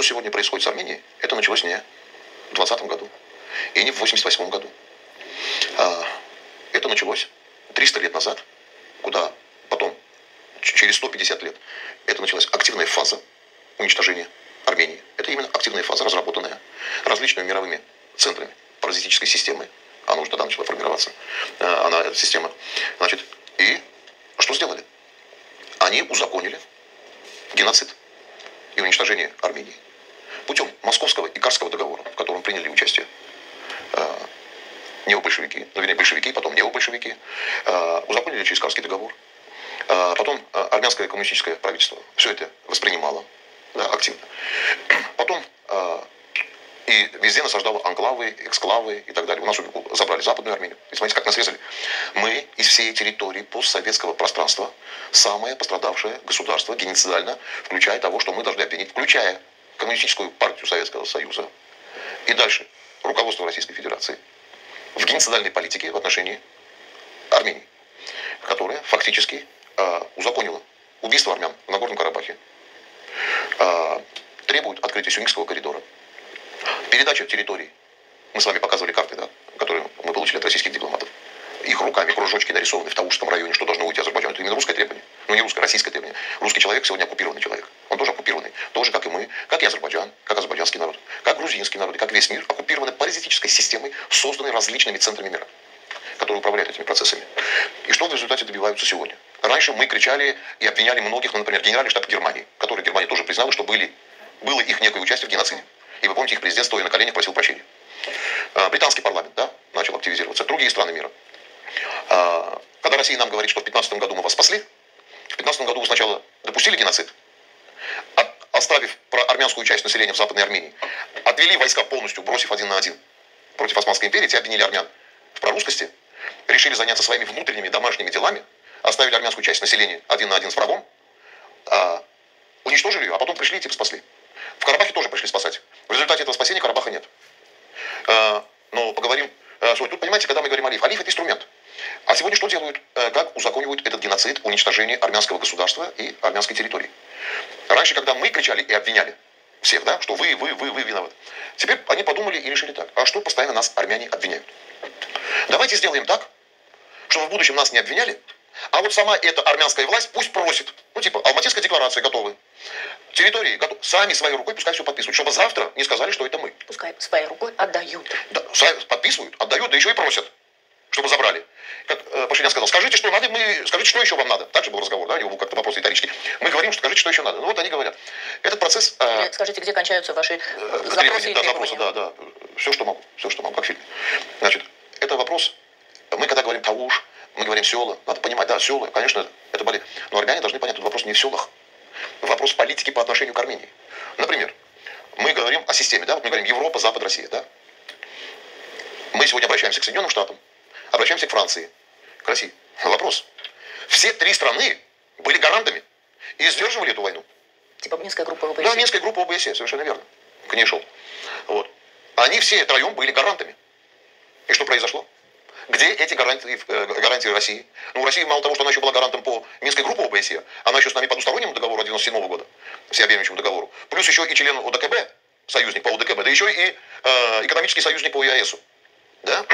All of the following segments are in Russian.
что сегодня происходит с Арменией, это началось не в 20 году и не в 88 году. А, это началось 300 лет назад, куда потом, через 150 лет, это началась активная фаза уничтожения Армении. Это именно активная фаза, разработанная различными мировыми центрами паразитической системы. Она уже тогда начала формироваться. А, она, эта система. Значит, и что сделали? Они узаконили геноцид и уничтожение Армении путем Московского и Карского договора, в котором приняли участие э, необольшевики, ну, вернее, большевики, потом необольшевики, э, узаконили через Карский договор. Э, потом э, армянское коммунистическое правительство все это воспринимало да, активно. Потом э, и везде насаждало анклавы, эксклавы и так далее. У нас забрали Западную Армению. И смотрите, как нас резали. Мы из всей территории постсоветского пространства самое пострадавшее государство геноцидально, включая того, что мы должны обвинить, включая Коммунистическую партию Советского Союза и дальше руководство Российской Федерации в геноцидальной политике в отношении Армении, которая фактически э, узаконила убийство армян в Нагорном Карабахе, э, требует открытия Сюникского коридора, передача территорий. Мы с вами показывали карты, да, которые мы получили от российских дипломатов. Их руками кружочки нарисованы в Таушском районе, что должно уйти Азербайджан. Это именно русское требование. Ну не русское, российское требование. Русский человек сегодня оккупированный человек. Тоже оккупированный. Тоже, как и мы, как и Азербайджан, как азербайджанский народ, как грузинский народ, как весь мир, оккупированы паразитической системой, созданной различными центрами мира, которые управляют этими процессами. И что в результате добиваются сегодня? Раньше мы кричали и обвиняли многих, ну, например, генеральный штаб Германии, который Германия тоже признала, что были, было их некое участие в геноциде. И вы помните, их президент, стоя на коленях, просил прощения. А, британский парламент да, начал активизироваться, другие страны мира. А, когда Россия нам говорит, что в 2015 году мы вас спасли, в 2015 году вы сначала допустили геноцид, оставив про армянскую часть населения в Западной Армении, отвели войска полностью, бросив один на один против Османской империи, те обвинили армян в прорусскости, решили заняться своими внутренними домашними делами, оставили армянскую часть населения один на один с врагом, а, уничтожили ее, а потом пришли и типа спасли. В Карабахе тоже пришли спасать. В результате этого спасения Карабаха нет. А, но поговорим. А, тут, понимаете, когда мы говорим Алиф, Алиф это инструмент. А сегодня что делают? Э, как узаконивают этот геноцид, уничтожение армянского государства и армянской территории? Раньше, когда мы кричали и обвиняли всех, да, что вы, вы, вы, вы виноваты. Теперь они подумали и решили так. А что постоянно нас армяне обвиняют? Давайте сделаем так, чтобы в будущем нас не обвиняли, а вот сама эта армянская власть пусть просит. Ну, типа, Алматинская декларация готовы. Территории готовы. Сами своей рукой пускай все подписывают, чтобы завтра не сказали, что это мы. Пускай своей рукой отдают. Да, подписывают, отдают, да еще и просят чтобы забрали. Как э, Пашинян сказал, скажите, что надо, мы, скажите, что еще вам надо. Также был разговор, да, у него был как-то вопрос риторический. Мы говорим, что скажите, что еще надо. Ну вот они говорят. Этот процесс... Э, Или скажите, где кончаются ваши э, запросы да, запросы, да, да. Все, что могу, все, что могу, как фильм. Значит, это вопрос, мы когда говорим Тауш, мы говорим села, надо понимать, да, села, конечно, это были, но армяне должны понять, тут вопрос не в селах, вопрос политики по отношению к Армении. Например, мы говорим о системе, да, вот мы говорим Европа, Запад, Россия, да. Мы сегодня обращаемся к Соединенным Штатам, Обращаемся к Франции, к России. Вопрос. Все три страны были гарантами и сдерживали эту войну. Типа Минская группа ОБСЕ. Да, Минская группа ОБСЕ, совершенно верно. К ней шел. Вот. Они все троем были гарантами. И что произошло? Где эти гарантии, э, гарантии России? Ну, Россия мало того, что она еще была гарантом по Минской группе ОБСЕ, она еще с нами по двустороннему договору 97 года, всеобъемлющему договору, плюс еще и член ОДКБ, союзник по ОДКБ, да еще и э, экономический союзник по ЕАЭСу. Да?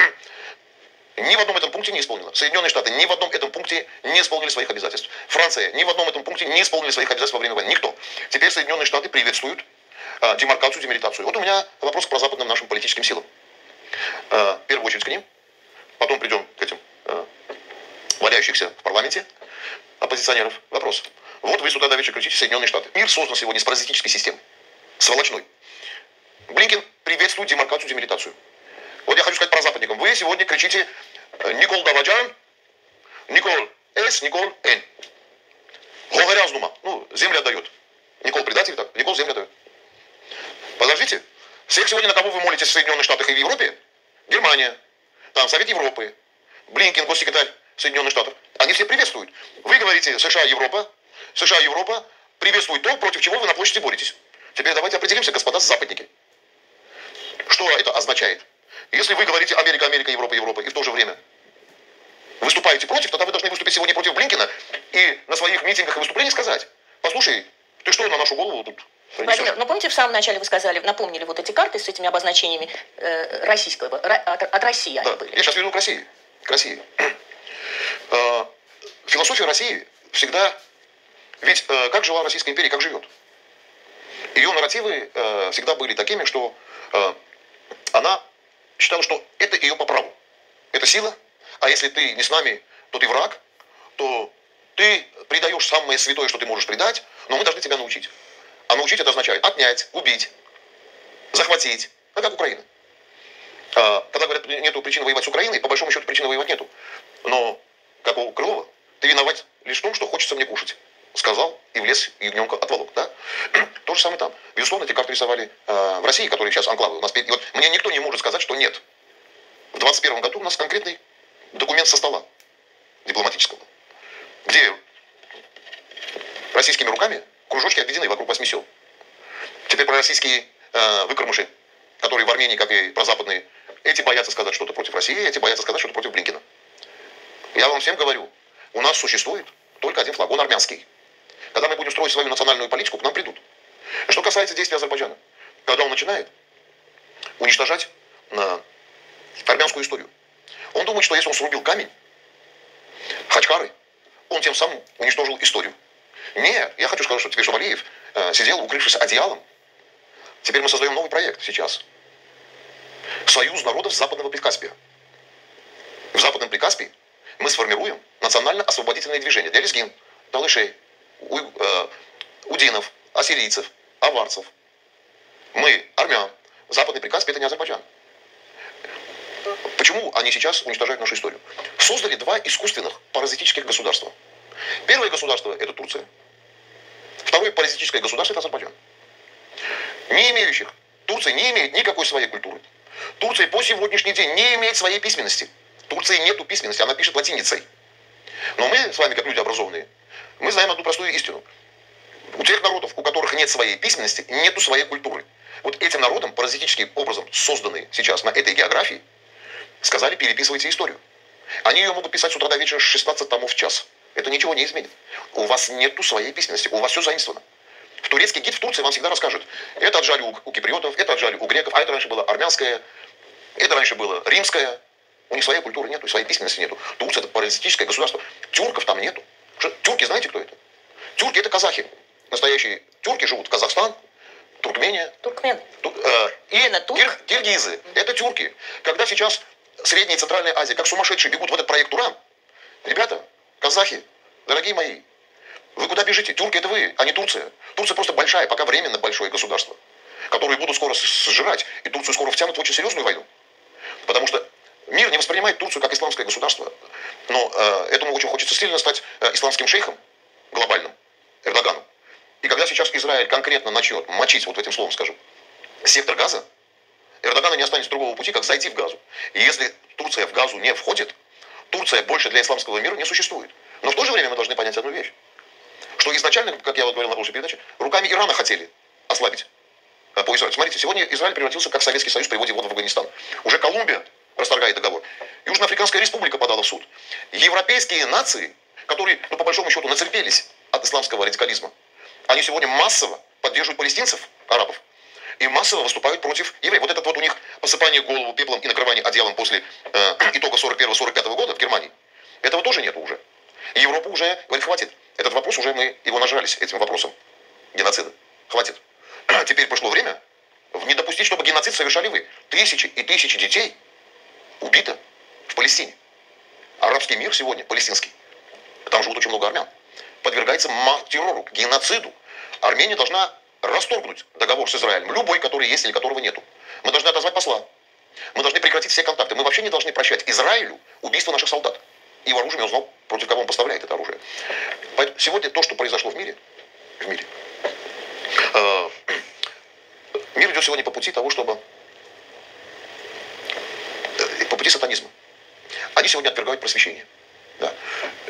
Ни в одном этом пункте не исполнила. Соединенные Штаты ни в одном этом пункте не исполнили своих обязательств. Франция ни в одном этом пункте не исполнили своих обязательств во время войны. Никто. Теперь Соединенные Штаты приветствуют э, демаркацию, демилитацию. Вот у меня вопрос к прозападным нашим политическим силам. Э, в первую очередь к ним. Потом придем к этим э, валяющихся в парламенте оппозиционеров. Вопрос. Вот вы сюда давеча кричите Соединенные Штаты. Мир создан сегодня с паразитической системой. Сволочной. Блинкин приветствует демаркацию, демилитацию. Вот я хочу сказать про западников. Вы сегодня кричите Никол Даваджан, Никол С, Никол Н. Говорязнума. Ну, землю отдает. Никол предатель так, Никол землю отдает. Подождите. Всех сегодня на кого вы молитесь в Соединенных Штатах и в Европе? Германия, там Совет Европы, Блинкин, госсекретарь Соединенных Штатов. Они все приветствуют. Вы говорите США, Европа, США, Европа приветствуют то, против чего вы на площади боретесь. Теперь давайте определимся, господа западники. Что это означает? Если вы говорите Америка, Америка, Европа, Европа, и в то же время выступаете против, тогда вы должны выступить сегодня против Блинкина и на своих митингах и выступлениях сказать, послушай, ты что на нашу голову тут Владимир, ну помните, в самом начале вы сказали, напомнили вот эти карты с этими обозначениями э, российского, от, от России да. они были. Я сейчас веду к России. К России. Э, философия России всегда... Ведь э, как жила Российская империя, как живет? Ее нарративы э, всегда были такими, что э, она считала, что это ее по праву. Это сила, а если ты не с нами, то ты враг, то ты предаешь самое святое, что ты можешь предать, но мы должны тебя научить. А научить это означает отнять, убить, захватить. Ну, как Украина. А, когда говорят, нету причин воевать с Украиной, по большому счету причины воевать нету. Но, как у Крылова, ты виноват лишь в том, что хочется мне кушать. Сказал и влез ягненка отволок. Да? То же самое там. Безусловно, эти карты рисовали э, в России, которые сейчас анклавы. У нас, вот, мне никто не может сказать, что нет. В 21 году у нас конкретный документ со стола дипломатического, где российскими руками кружочки обведены вокруг восьми сел. Теперь про российские э, выкормыши, которые в Армении, как и про западные, эти боятся сказать что-то против России, эти боятся сказать что-то против Блинкина. Я вам всем говорю, у нас существует только один флаг, он армянский. Когда мы будем строить свою национальную политику, к нам придут. Что касается действий Азербайджана, когда он начинает уничтожать на армянскую историю, он думает, что если он срубил камень, Хачкары, он тем самым уничтожил историю. Нет, я хочу сказать, что теперь Шумалиев э, сидел, укрывшись одеялом. Теперь мы создаем новый проект сейчас. Союз народов Западного Прикаспия. В Западном Прикаспии мы сформируем национально-освободительное движение для лезгин, талышей, у, э, удинов, ассирийцев, аварцев. Мы, армян. Западный Прикаспий это не Азербайджан. Почему они сейчас уничтожают нашу историю? Создали два искусственных паразитических государства. Первое государство – это Турция. Второе паразитическое государство – это Азербайджан. Не имеющих. Турция не имеет никакой своей культуры. Турция по сегодняшний день не имеет своей письменности. Турции нету письменности, она пишет латиницей. Но мы с вами, как люди образованные, мы знаем одну простую истину. У тех народов, у которых нет своей письменности, нету своей культуры. Вот этим народам, паразитическим образом созданные сейчас на этой географии, сказали, переписывайте историю. Они ее могут писать с утра до вечера 16 томов в час. Это ничего не изменит. У вас нету своей письменности, у вас все заимствовано. В турецкий гид в Турции вам всегда расскажут, это отжали у, у киприотов, это отжали у греков, а это раньше было армянское, это раньше было римское. У них своей культуры нету, своей письменности нету. Турция это паразитическое государство. Тюрков там нету. Что, тюрки, знаете, кто это? Тюрки это казахи. Настоящие тюрки живут в Казахстан, Туркмения. Туркмен. Ту, э, и турк? кир, киргизы. Это тюрки. Когда сейчас Средняя и Центральная Азия, как сумасшедшие, бегут в этот проект Туран, ребята, казахи, дорогие мои, вы куда бежите? Тюрки это вы, а не Турция. Турция просто большая, пока временно большое государство, которые будут скоро сжирать, и Турцию скоро втянут в очень серьезную войну. Потому что мир не воспринимает Турцию как исламское государство. Но э, этому очень хочется сильно стать э, исламским шейхом глобальным, Эрдоганом. И когда сейчас Израиль конкретно начнет мочить, вот этим словом скажу, сектор газа, Эрдогана не останется другого пути, как зайти в газу. И если Турция в газу не входит, Турция больше для исламского мира не существует. Но в то же время мы должны понять одну вещь. Что изначально, как я вот говорил на прошлой передаче, руками Ирана хотели ослабить э, по Израилю. Смотрите, сегодня Израиль превратился как Советский Союз при вводе в Афганистан. Уже Колумбия расторгает договор. Южноафриканская республика подала в суд. Европейские нации, которые, ну, по большому счету, натерпелись от исламского радикализма, они сегодня массово поддерживают палестинцев, арабов, и массово выступают против евреев. Вот это вот у них посыпание голову пеплом и накрывание одеялом после э, итога 41-45 года в Германии. Этого тоже нет уже. Европа уже говорит, хватит. Этот вопрос уже мы его нажались этим вопросом геноцида. Хватит. Теперь пришло время не допустить, чтобы геноцид совершали вы. Тысячи и тысячи детей убито в Палестине. Арабский мир сегодня, палестинский, там живут очень много армян, подвергается террору, геноциду. Армения должна расторгнуть договор с Израилем, любой, который есть или которого нету. Мы должны отозвать посла. Мы должны прекратить все контакты. Мы вообще не должны прощать Израилю убийство наших солдат. И вооружение узнал, против кого он поставляет это оружие. Поэтому сегодня то, что произошло в мире, в мире, э, мир идет сегодня по пути того, чтобы э, по пути сатанизма. Они сегодня отвергают просвещение. Да.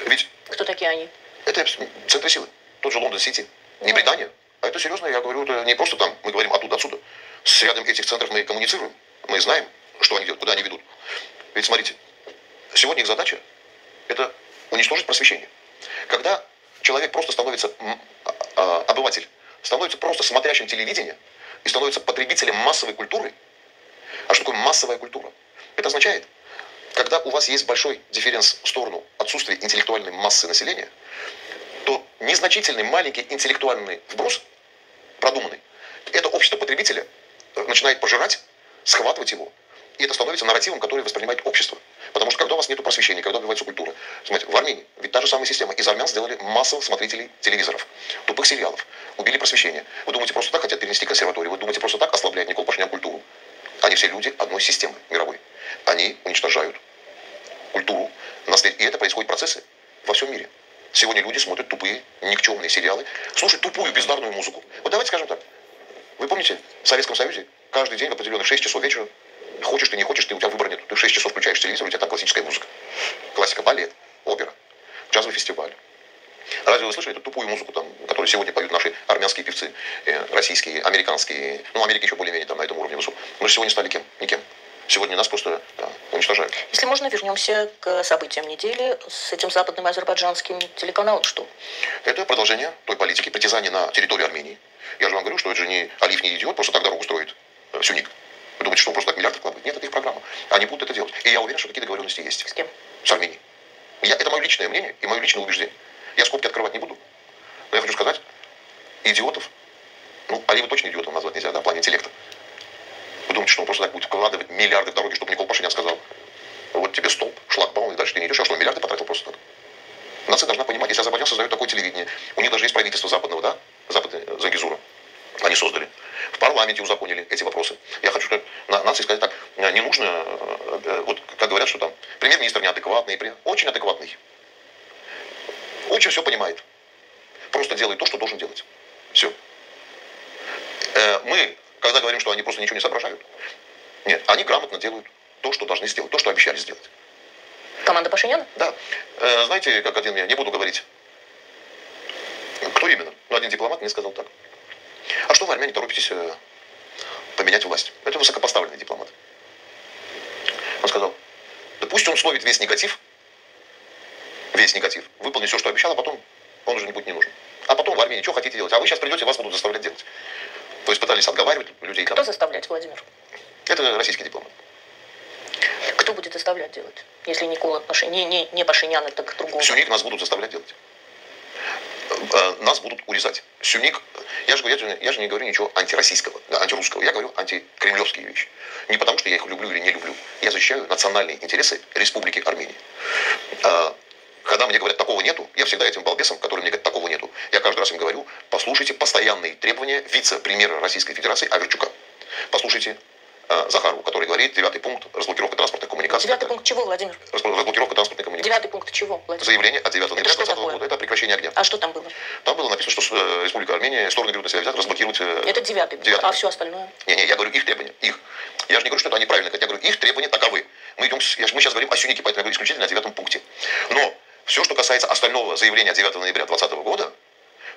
Ведь Кто такие они? это центры силы. Тот же Лондон-Сити. Не Британия. А это серьезно, я говорю, это не просто там, мы говорим оттуда-отсюда. С рядом этих центров мы коммуницируем. Мы знаем, что они делают, куда они ведут. Ведь смотрите, сегодня их задача – это уничтожить просвещение. Когда человек просто становится, а, обыватель, становится просто смотрящим телевидение и становится потребителем массовой культуры. А что такое массовая культура? Это означает, когда у вас есть большой дифференс в сторону отсутствия интеллектуальной массы населения, то незначительный маленький интеллектуальный вброс, продуманный, это общество потребителя начинает пожирать, схватывать его. И это становится нарративом, который воспринимает общество. Потому что когда у вас нет просвещения, когда убивается культура. Смотрите, в Армении ведь та же самая система. Из армян сделали массовых смотрителей телевизоров, тупых сериалов. Убили просвещение. Вы думаете, просто так хотят перенести консерваторию? Вы думаете, просто так ослабляет Никол Пашинян культуру? Они все люди одной системы мировой. Они уничтожают культуру, наследие. И это происходит процессы во всем мире. Сегодня люди смотрят тупые, никчемные сериалы, слушают тупую, бездарную музыку. Вот давайте скажем так. Вы помните, в Советском Союзе каждый день в определенных 6 часов вечера Хочешь ты, не хочешь, ты, у тебя выбора нет. Ты в 6 часов включаешь телевизор, у тебя там классическая музыка. Классика, балет, опера, джазовый фестиваль. Разве вы слышали эту тупую музыку, там, которую сегодня поют наши армянские певцы, э, российские, американские, ну, Америка еще более-менее там на этом уровне высок. Мы же сегодня стали кем? Никем. Сегодня нас просто да, уничтожают. Если можно, вернемся к событиям недели с этим западным азербайджанским телеканалом. Что? Это продолжение той политики притязания на территорию Армении. Я же вам говорю, что это же не Алиф, не идиот, просто так дорогу строит э, Сюник. Вы думаете, что он просто так миллиарды вкладывает? Нет, это их программа. Они будут это делать. И я уверен, что такие договоренности есть. С кем? С Арменией. Я, это мое личное мнение и мое личное убеждение. Я скобки открывать не буду. Но я хочу сказать, идиотов, ну, Алиева точно идиотом назвать нельзя, да, в плане интеллекта. Вы думаете, что он просто так будет вкладывать миллиарды в дороги, чтобы Никол Пашинян сказал, вот тебе столб, шлагбаум, и дальше ты не идешь, а что, миллиарды потратил просто так? Нация должна понимать, если Азербайджан создает такое телевидение, у них даже есть правительство западного, да, западное, Зангизура, они создали. В парламенте узаконили эти вопросы. Я хочу сказать, на, нации сказать так, не нужно, э, э, вот как говорят, что там премьер-министр неадекватный, очень адекватный. Очень все понимает. Просто делает то, что должен делать. Все. Э, мы, когда говорим, что они просто ничего не соображают, нет, они грамотно делают то, что должны сделать, то, что обещали сделать. Команда Пашиняна? Да. Знаете, как один, я не буду говорить, кто именно, но один дипломат мне сказал так. А что вы, армяне, торопитесь э, поменять власть? Это высокопоставленный дипломат. Он сказал, да пусть он словит весь негатив, весь негатив, выполнит все, что обещал, а потом он уже не будет не нужен. А потом в Армении что хотите делать? А вы сейчас придете, вас будут заставлять делать. То есть пытались отговаривать людей. Кто заставлять, Владимир? Это российский дипломат. Кто будет заставлять делать? Если Никола не, не, не Пашинян, так другого. Сюник нас будут заставлять делать. Э, нас будут урезать. Сюник, я же, я, я же не говорю ничего антироссийского, антирусского, я говорю антикремлевские вещи. Не потому, что я их люблю или не люблю. Я защищаю национальные интересы Республики Армения. Э, когда мне говорят, такого нету, я всегда этим балбесам, которые мне говорят, такого нету, я каждый раз им говорю, послушайте постоянные требования вице-премьера Российской Федерации Аверчука. Послушайте Захару, который говорит, девятый пункт, разблокировка транспортных коммуникаций. Девятый пункт чего, Владимир? Разблокировка транспортной коммуникации. Девятый пункт чего, Владимир? Заявление от 9 ноября 2020 года. Это прекращение огня. А что там было? Там было написано, что э, Республика Армения, стороны берут на себя взять, разблокировать... Э, это девятый пункт, а все остальное? Не-не, я говорю их требования, их. Я же не говорю, что это они правильно, я говорю, их требования таковы. Мы, идем, я, мы сейчас говорим о Сюнике, поэтому я говорю исключительно о девятом пункте. Но все, что касается остального заявления 9 ноября 2020 года,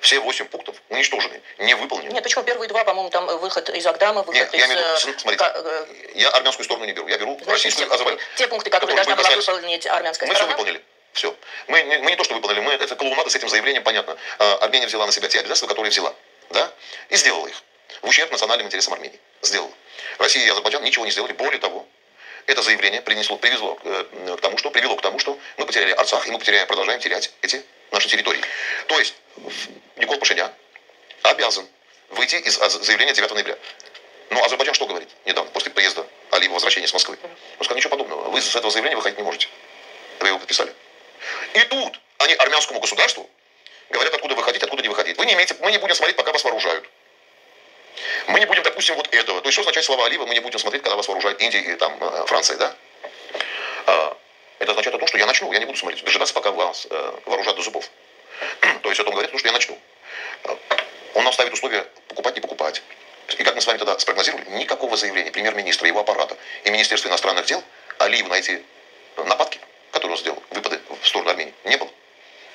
все восемь пунктов уничтожены, не выполнены. Нет, почему первые два, по-моему, там выход из Агдама, выход Нет, из... я имею в виду, смотрите, э, я армянскую сторону не беру, я беру Значит, российскую, те, Азербайджан. Те пункты, которые, которые должна была выполнить армянская мы сторона. Мы все выполнили. Все. Мы, мы, мы не то, что выполнили, мы, это клоунада с этим заявлением, понятно. А, Армения взяла на себя те обязательства, которые взяла. Да? И сделала их. В ущерб национальным интересам Армении. Сделала. Россия и Азербайджан ничего не сделали. Более того, это заявление принесло, привезло э, к тому, что привело к тому, что мы потеряли Арцах, и мы потеряем, продолжаем терять эти наши территории. То есть Никол Пашинян обязан выйти из заявления 9 ноября. Но Азербайджан что говорит недавно, после приезда Алиева, возвращения с Москвы? Он сказал, ничего подобного. Вы из этого заявления выходить не можете. Вы его подписали. И тут они армянскому государству говорят, откуда выходить, откуда не выходить. Вы не имеете, мы не будем смотреть, пока вас вооружают. Мы не будем, допустим, вот этого. То есть, что означает слова Алиева, мы не будем смотреть, когда вас вооружает Индия и там э, Франция, да? Это означает то, что я начну, я не буду смотреть, дожидаться, пока вас э, вооружат до зубов. То есть, это он говорит, что я начну. Он нам ставит условия покупать, не покупать. И как мы с вами тогда спрогнозировали, никакого заявления премьер-министра, его аппарата и Министерства иностранных дел Алиев на эти нападки, которые он сделал, выпады в сторону Армении, не было.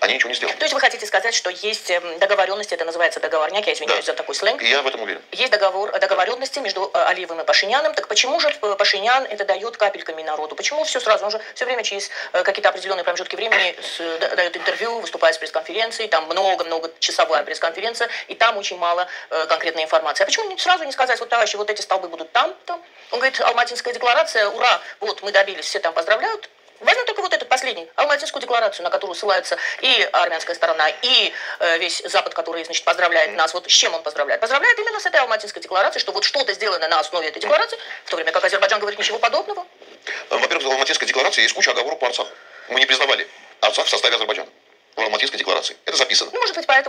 Они ничего не сделали. То есть вы хотите сказать, что есть эм, договоренности, это называется договорняк, я извиняюсь Да. за такой сленг. Я в этом уверен. Есть договор, договоренности между э, Алиевым и Пашиняном. Так почему же э, Пашинян это дает капельками народу? Почему все сразу? Он же все время через э, какие-то определенные промежутки времени с- э, да- дает интервью, выступает с пресс-конференцией, там много-много часовая пресс-конференция, и там очень мало э, конкретной информации. А почему сразу не сказать, вот, товарищи, вот эти столбы будут там, там? Он говорит, Алматинская декларация, ура, вот мы добились, все там поздравляют. Возьмем только вот этот последний, Алматинскую декларацию, на которую ссылается и армянская сторона, и э, весь Запад, который, значит, поздравляет нас. Вот с чем он поздравляет? Поздравляет именно с этой Алматинской декларацией, что вот что-то сделано на основе этой декларации, в то время как Азербайджан говорит ничего подобного. Э, Во-первых, в Алматинской декларации есть куча оговорок по Арцаху. Мы не признавали Арцах в составе Азербайджана. В Алматинской декларации. Это записано. Ну, может быть, поэтому